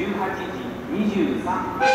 18時23分。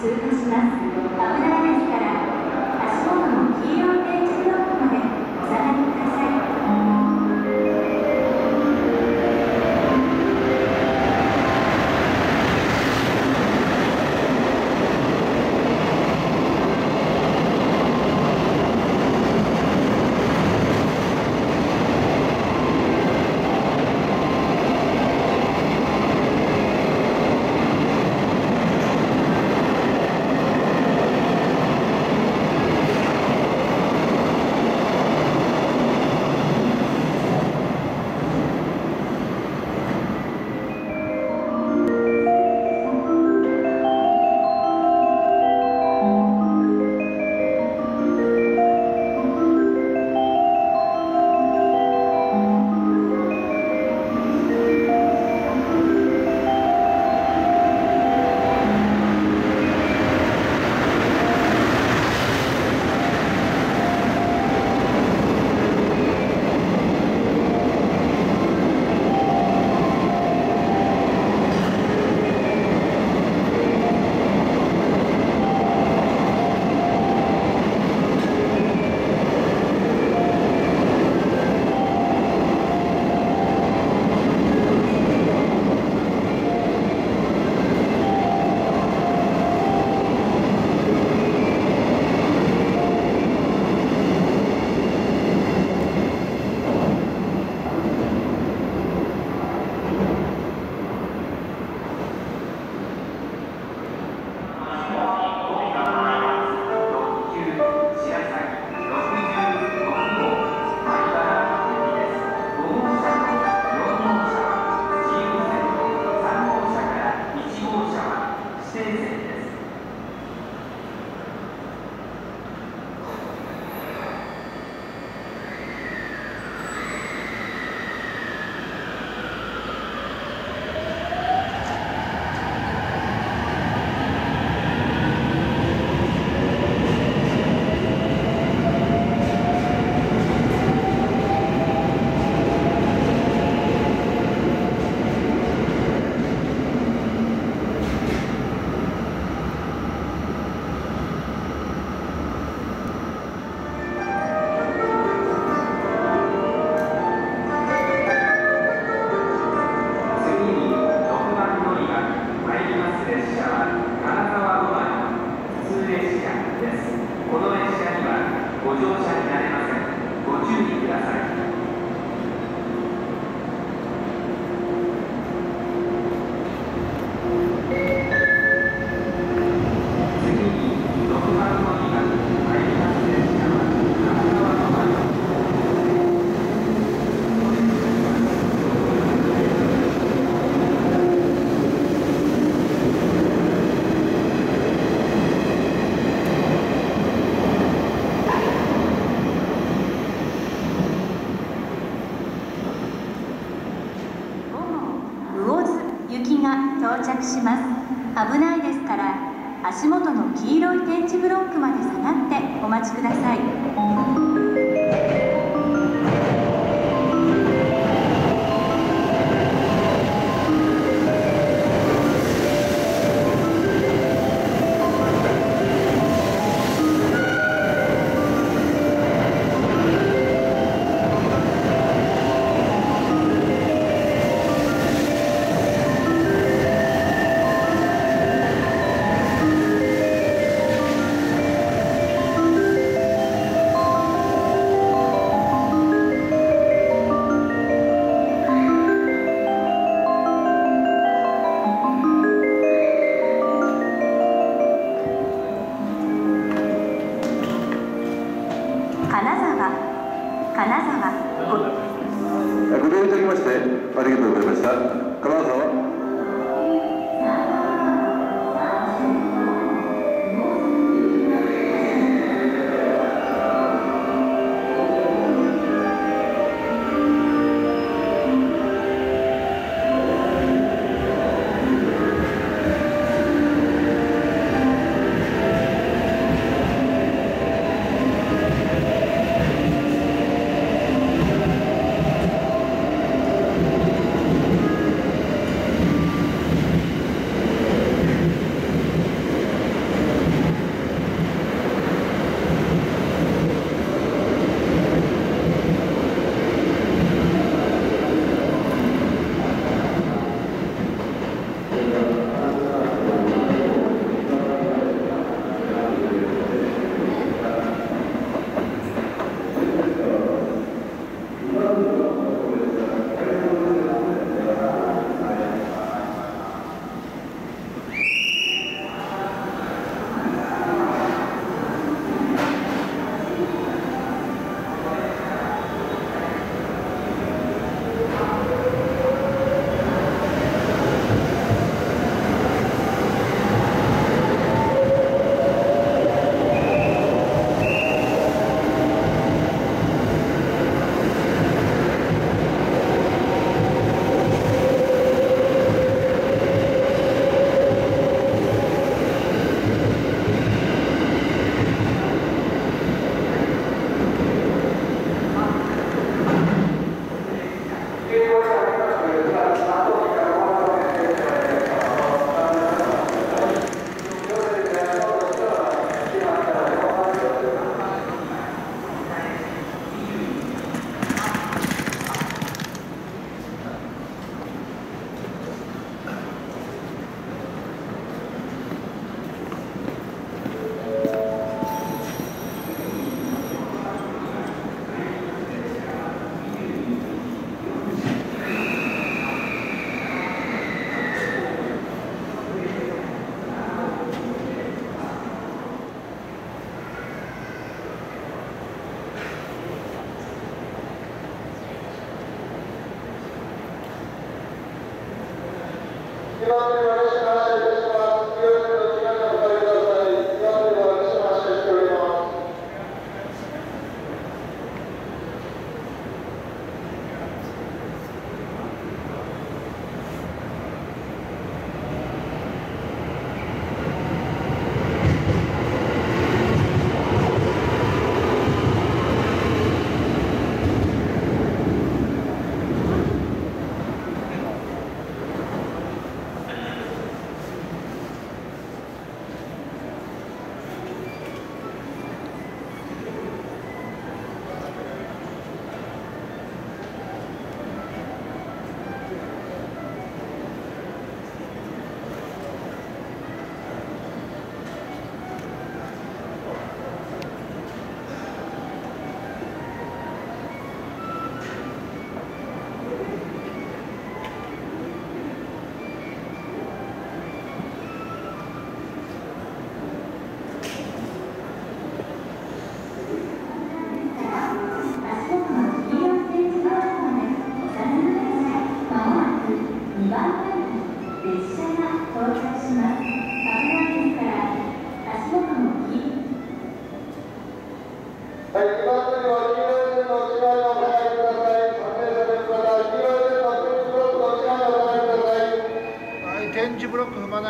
通過します。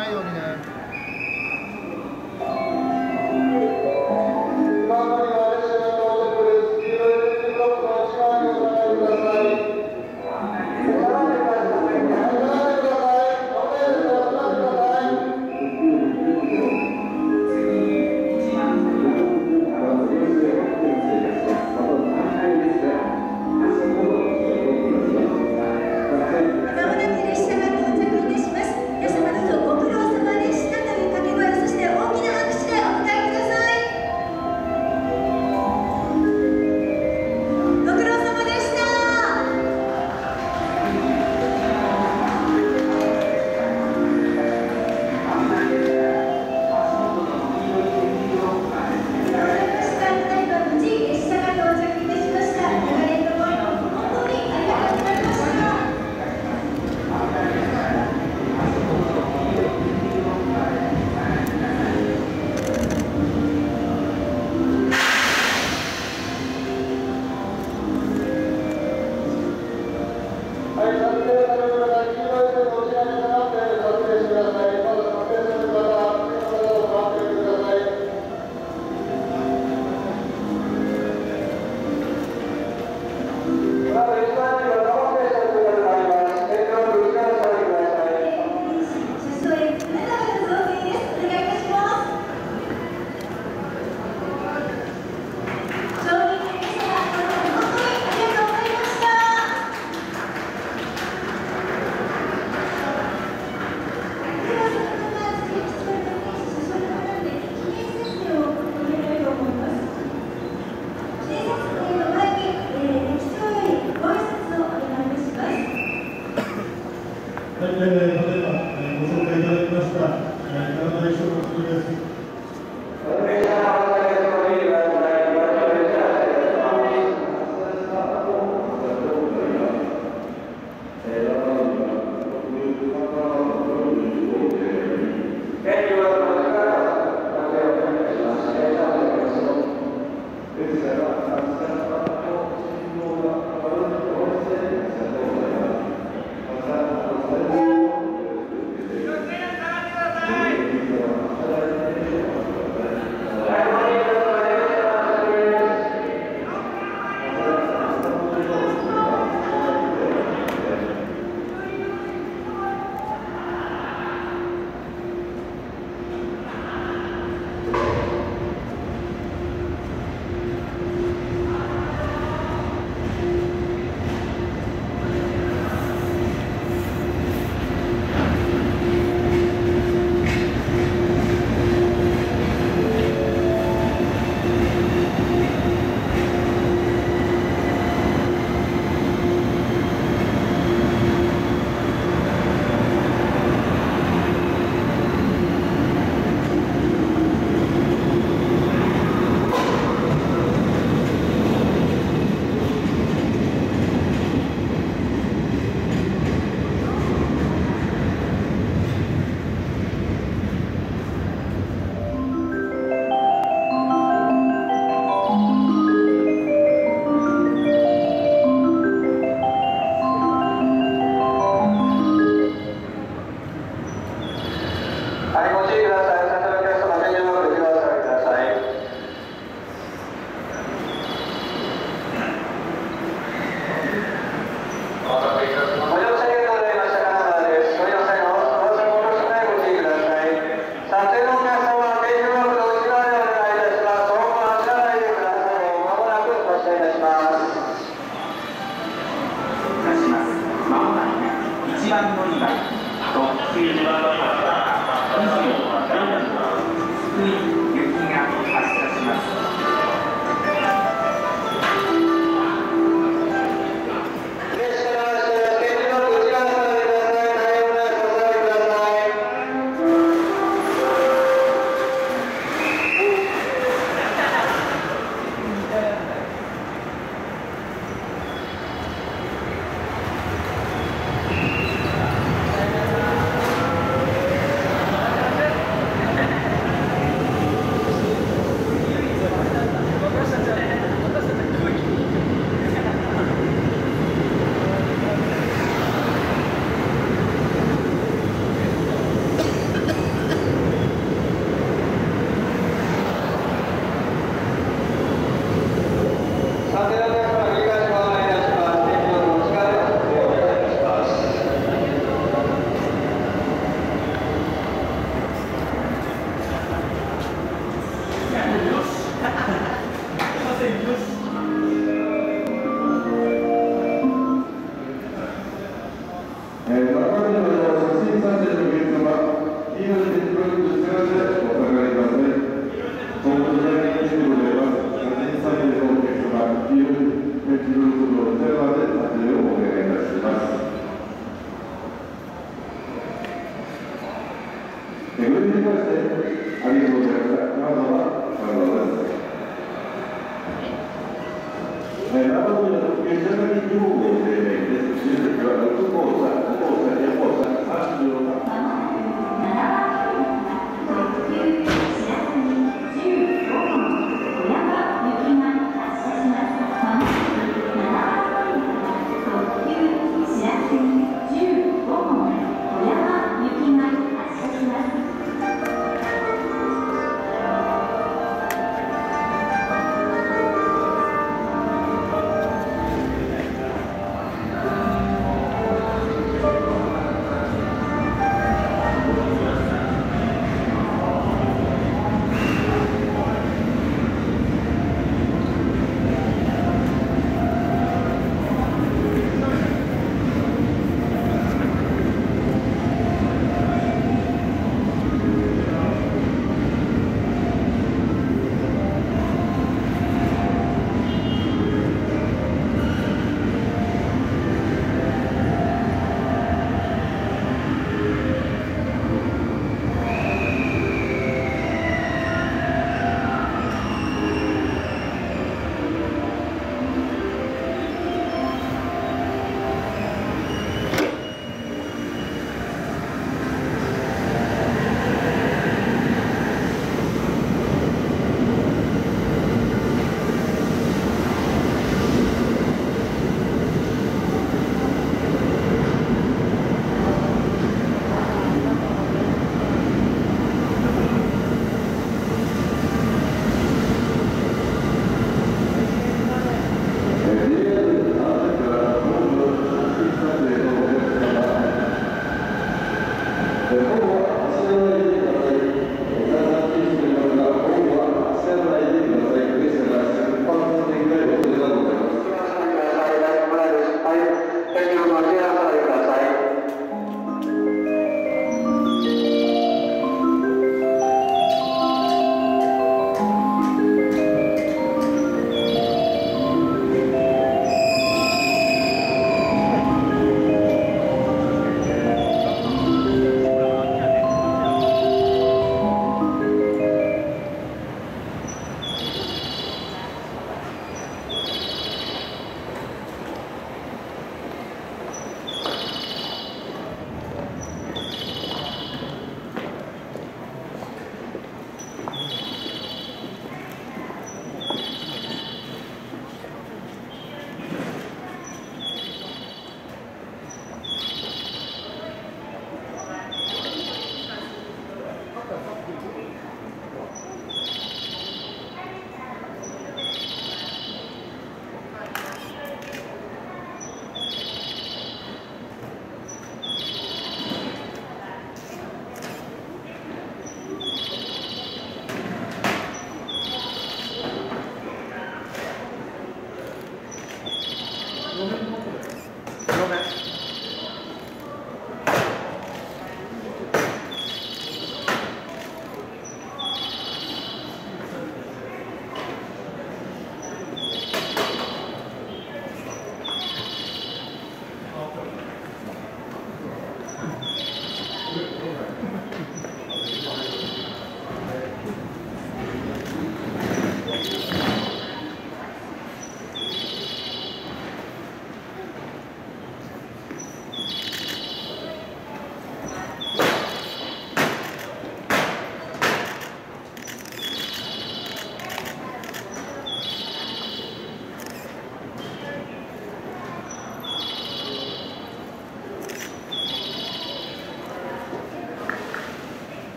ロック